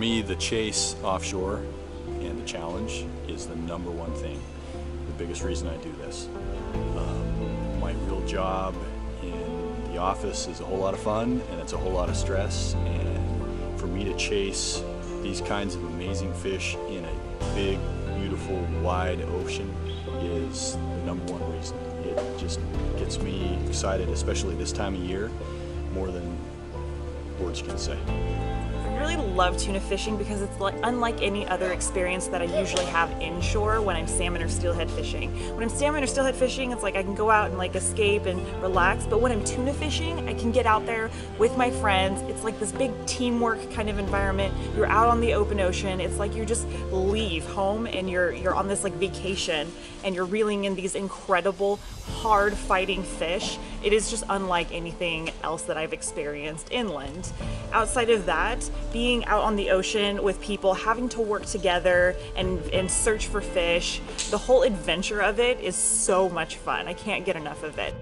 For me, the chase offshore and the challenge is the number one thing, the biggest reason I do this. Um, my real job in the office is a whole lot of fun and it's a whole lot of stress and for me to chase these kinds of amazing fish in a big, beautiful, wide ocean is the number one reason. It just gets me excited, especially this time of year, more than words can say. I really love tuna fishing because it's like unlike any other experience that I usually have inshore when I'm salmon or steelhead fishing. When I'm salmon or steelhead fishing, it's like I can go out and like escape and relax, but when I'm tuna fishing, I can get out there with my friends. It's like this big teamwork kind of environment. You're out on the open ocean. It's like you just leave home and you're you're on this like vacation and you're reeling in these incredible hard fighting fish. It is just unlike anything else that I've experienced inland. Outside of that, being out on the ocean with people, having to work together and, and search for fish, the whole adventure of it is so much fun. I can't get enough of it.